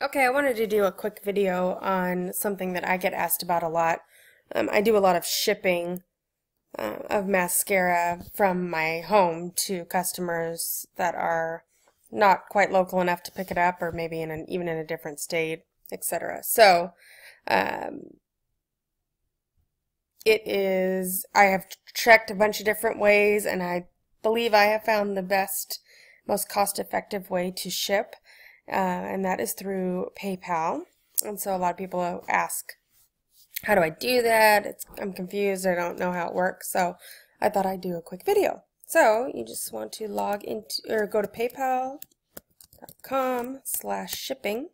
Okay, I wanted to do a quick video on something that I get asked about a lot. Um, I do a lot of shipping uh, of mascara from my home to customers that are not quite local enough to pick it up or maybe in an, even in a different state, etc. So, um, it is, I have checked a bunch of different ways and I believe I have found the best, most cost-effective way to ship uh, and that is through PayPal. And so a lot of people ask, how do I do that? It's, I'm confused. I don't know how it works. So I thought I'd do a quick video. So you just want to log into or go to paypal.com slash shipping.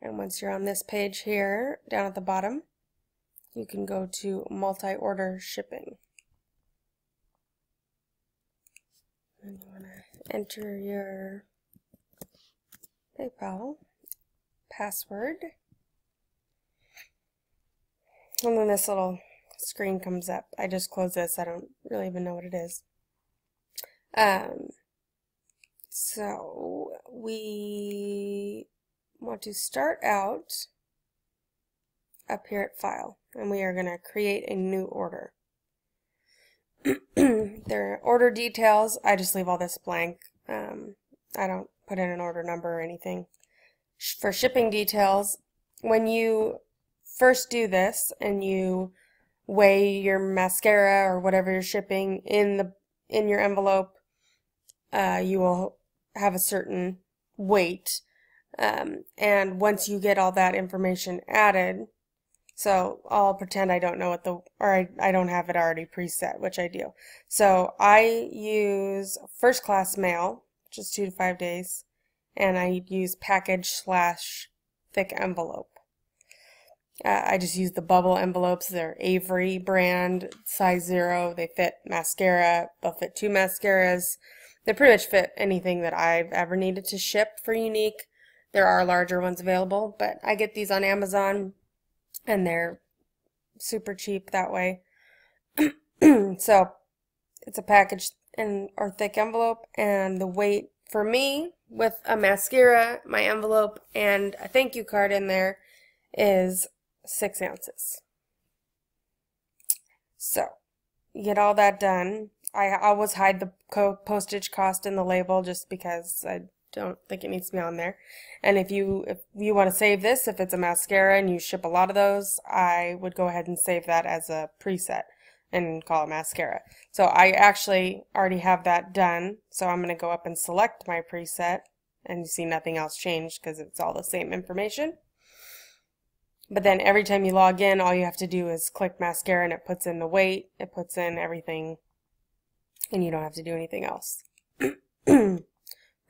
And once you're on this page here, down at the bottom, you can go to multi-order shipping. And you want to enter your PayPal password. And then this little screen comes up. I just closed this. I don't really even know what it is. Um, so we want to start out up here at File, and we are going to create a new order. their order details, I just leave all this blank. Um, I don't put in an order number or anything. For shipping details, when you first do this and you weigh your mascara or whatever you're shipping in the in your envelope, uh, you will have a certain weight. Um, and once you get all that information added, so I'll pretend I don't know what the, or I, I don't have it already preset, which I do. So I use first class mail, which is two to five days, and I use package slash thick envelope. Uh, I just use the bubble envelopes. They're Avery brand, size zero. They fit mascara. They'll fit two mascaras. They pretty much fit anything that I've ever needed to ship for Younique. There are larger ones available, but I get these on Amazon and they're super cheap that way. so it's a package and or thick envelope and the weight for me with a mascara, my envelope, and a thank you card in there is six ounces. So you get all that done. I always hide the postage cost in the label just because I don't think it needs to be on there. And if you if you want to save this, if it's a mascara and you ship a lot of those, I would go ahead and save that as a preset and call it mascara. So I actually already have that done. So I'm going to go up and select my preset and you see nothing else changed because it's all the same information. But then every time you log in, all you have to do is click mascara and it puts in the weight, it puts in everything, and you don't have to do anything else.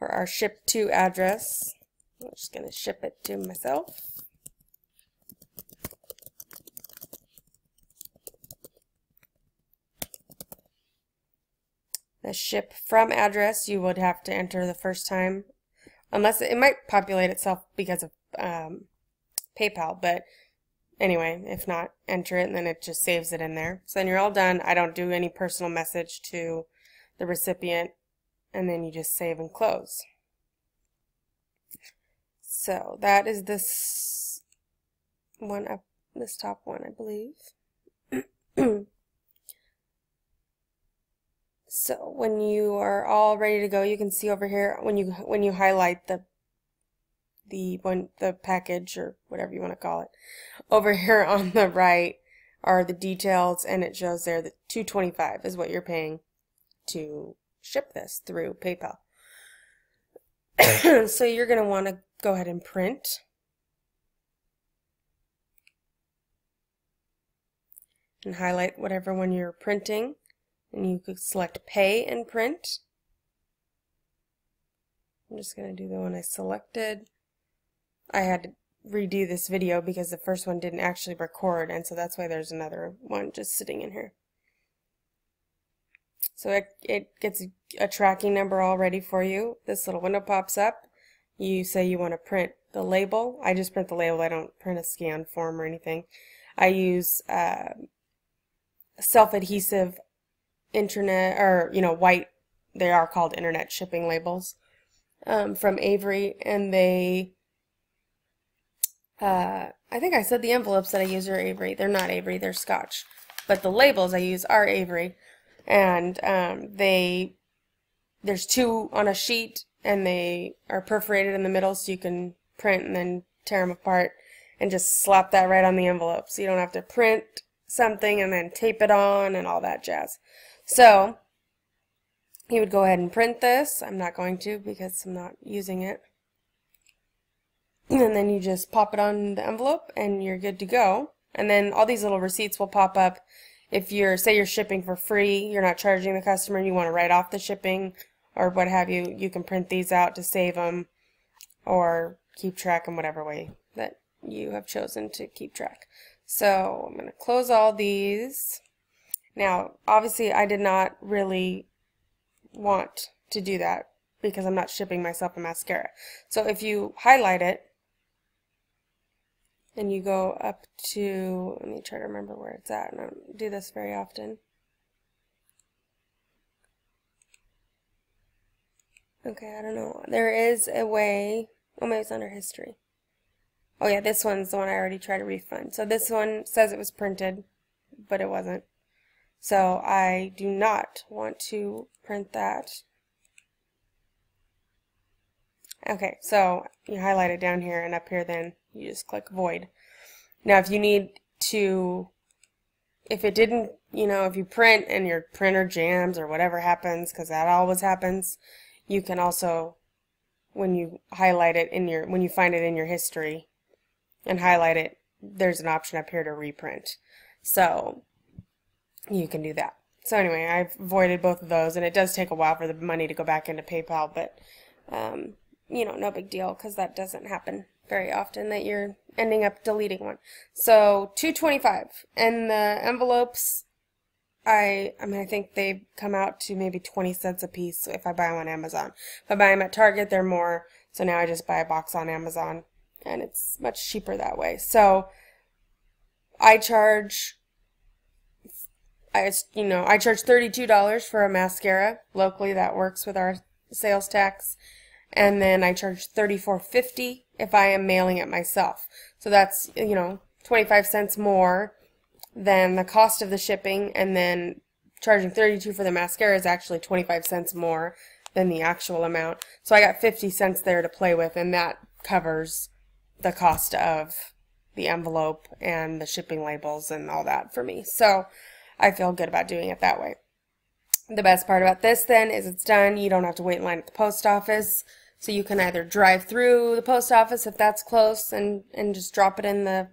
for our ship to address. I'm just going to ship it to myself. The ship from address you would have to enter the first time, unless it, might populate itself because of um, PayPal, but anyway, if not, enter it and then it just saves it in there. So then you're all done. I don't do any personal message to the recipient and then you just save and close. So that is this one up, this top one, I believe. so when you are all ready to go, you can see over here when you when you highlight the the one the package or whatever you want to call it. Over here on the right are the details and it shows there that 225 is what you're paying to ship this through PayPal. so you're going to want to go ahead and print. And highlight whatever one you're printing. And you could select pay and print. I'm just going to do the one I selected. I had to redo this video because the first one didn't actually record and so that's why there's another one just sitting in here. So it, it gets a tracking number all ready for you. This little window pops up. You say you want to print the label. I just print the label. I don't print a scan form or anything. I use uh, self-adhesive internet or you know white they are called internet shipping labels um, from Avery, and they. Uh, I think I said the envelopes that I use are Avery. They're not Avery, they're Scotch. But the labels I use are Avery. And um, they, there's two on a sheet, and they are perforated in the middle so you can print and then tear them apart and just slap that right on the envelope. So you don't have to print something and then tape it on and all that jazz. So, you would go ahead and print this. I'm not going to because I'm not using it. And then you just pop it on the envelope and you're good to go. And then all these little receipts will pop up. If you're, say you're shipping for free, you're not charging the customer you want to write off the shipping or what have you, you can print these out to save them or keep track in whatever way that you have chosen to keep track. So I'm going to close all these. Now, obviously I did not really want to do that because I'm not shipping myself a mascara. So if you highlight it and you go up to, let me try to remember where it's at, and I don't do this very often. Okay, I don't know. There is a way, oh maybe it's under history. Oh yeah, this one's the one I already tried to refund. So this one says it was printed, but it wasn't. So I do not want to print that. Okay, so you highlight it down here and up here then you just click void. Now if you need to, if it didn't, you know, if you print and your printer jams or whatever happens, because that always happens, you can also, when you highlight it in your, when you find it in your history and highlight it, there's an option up here to reprint. So you can do that. So anyway, I've voided both of those, and it does take a while for the money to go back into PayPal, but um, you know, no big deal because that doesn't happen very often that you're ending up deleting one. So 225, and the envelopes, I I mean I think they come out to maybe 20 cents a piece if I buy them on Amazon. If I buy them at Target, they're more. So now I just buy a box on Amazon, and it's much cheaper that way. So I charge I, you know, I charge $32 for a mascara locally that works with our sales tax. And then I charge $34.50 if I am mailing it myself. So that's, you know, 25 cents more than the cost of the shipping. And then charging 32 for the mascara is actually 25 cents more than the actual amount. So I got 50 cents there to play with and that covers the cost of the envelope and the shipping labels and all that for me. So I feel good about doing it that way. The best part about this then is it's done. You don't have to wait in line at the post office. So you can either drive through the post office if that's close and, and just drop it in the,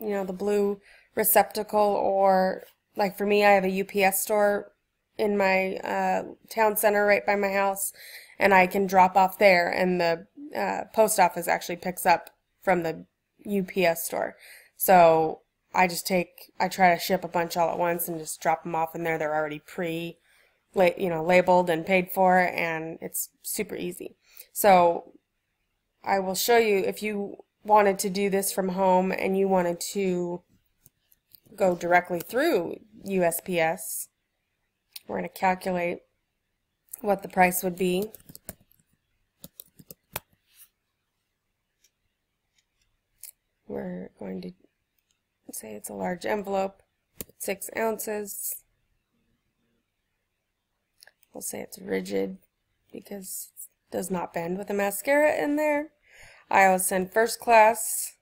you know, the blue receptacle or like for me, I have a UPS store in my uh, town center right by my house and I can drop off there and the uh, post office actually picks up from the UPS store. So I just take, I try to ship a bunch all at once and just drop them off in there. They're already pre, you know, labeled and paid for, and it's super easy. So I will show you if you wanted to do this from home and you wanted to go directly through USPS. We're going to calculate what the price would be. We're going to say it's a large envelope, six ounces. We'll say it's rigid because it does not bend with a mascara in there. I always send first class.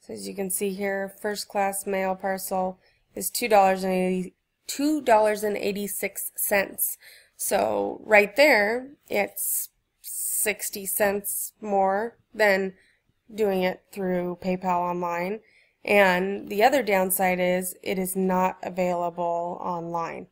So as you can see here, first class mail parcel is $2.80, $2.86. So right there, it's 60 cents more than doing it through PayPal online. And the other downside is it is not available online.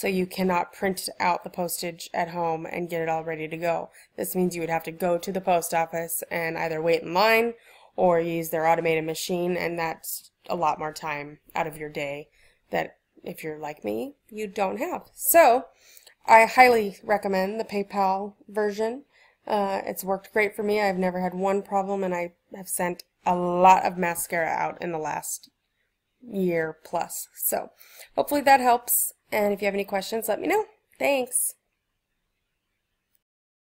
So you cannot print out the postage at home and get it all ready to go. This means you would have to go to the post office and either wait in line or use their automated machine and that's a lot more time out of your day that if you're like me, you don't have. So I highly recommend the PayPal version. Uh, it's worked great for me. I've never had one problem and I have sent a lot of mascara out in the last year plus. So hopefully that helps. And if you have any questions, let me know. Thanks.